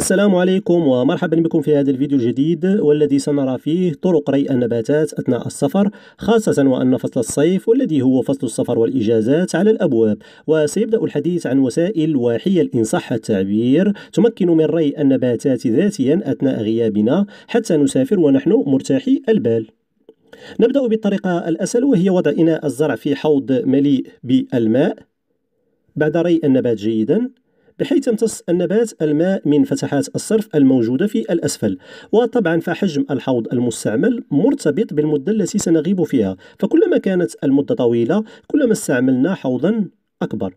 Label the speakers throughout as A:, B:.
A: السلام عليكم ومرحبا بكم في هذا الفيديو الجديد والذي سنرى فيه طرق ري النباتات أثناء السفر خاصة وأن فصل الصيف والذي هو فصل السفر والإجازات على الأبواب. وسيبدأ الحديث عن وسائل وحيل إن صح التعبير تمكن من ري النباتات ذاتيا أثناء غيابنا حتى نسافر ونحن مرتاحي البال. نبدأ بالطريقة الأسهل وهي وضع إناء الزرع في حوض مليء بالماء. بعد ري النبات جيدا بحيث يمتص النبات الماء من فتحات الصرف الموجودة في الأسفل. وطبعا فحجم الحوض المستعمل مرتبط بالمدة التي سنغيب فيها. فكلما كانت المدة طويلة كلما استعملنا حوضا أكبر.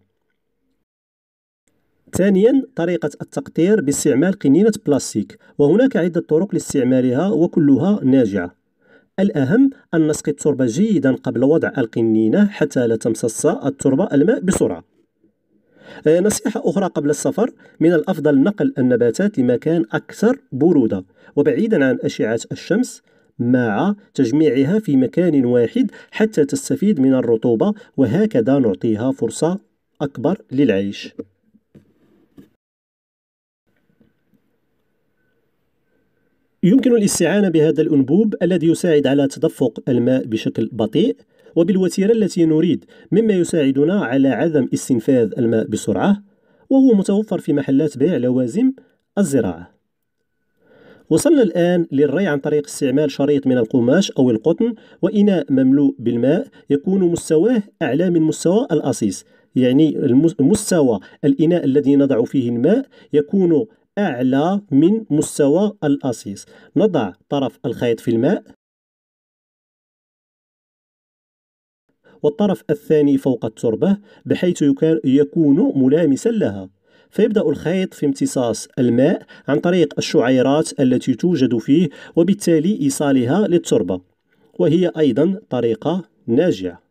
A: ثانيا طريقة التقطير باستعمال قنينة بلاستيك. وهناك عدة طرق لاستعمالها وكلها ناجعة. الأهم أن نسقي التربة جيدا قبل وضع القنينة حتى لا تمتص التربة الماء بسرعة. نصيحة أخرى قبل السفر. من الأفضل نقل النباتات لمكان أكثر برودة. وبعيدا عن أشعة الشمس مع تجميعها في مكان واحد حتى تستفيد من الرطوبة وهكذا نعطيها فرصة أكبر للعيش. يمكن الاستعانة بهذا الأنبوب الذي يساعد على تدفق الماء بشكل بطيء. وبالوتيرة التي نريد مما يساعدنا على عدم استنفاذ الماء بسرعة وهو متوفر في محلات بيع لوازم الزراعة. وصلنا الآن للري عن طريق استعمال شريط من القماش أو القطن وإناء مملوء بالماء يكون مستواه أعلى من مستوى الأصيص. يعني مستوى الإناء الذي نضع فيه الماء يكون أعلى من مستوى الأصيص. نضع طرف الخيط في الماء. والطرف الثاني فوق التربة بحيث يكون ملامسا لها. فيبدأ الخيط في امتصاص الماء عن طريق الشعيرات التي توجد فيه وبالتالي إيصالها للتربة. وهي أيضا طريقة ناجعة.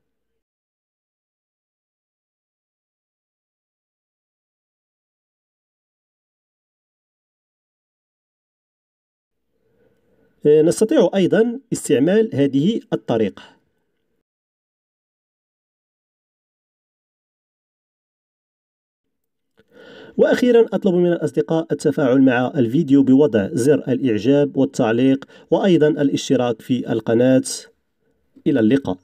A: نستطيع أيضا استعمال هذه الطريقة. وأخيرا أطلب من الأصدقاء التفاعل مع الفيديو بوضع زر الإعجاب والتعليق وأيضا الاشتراك في القناة. إلى اللقاء.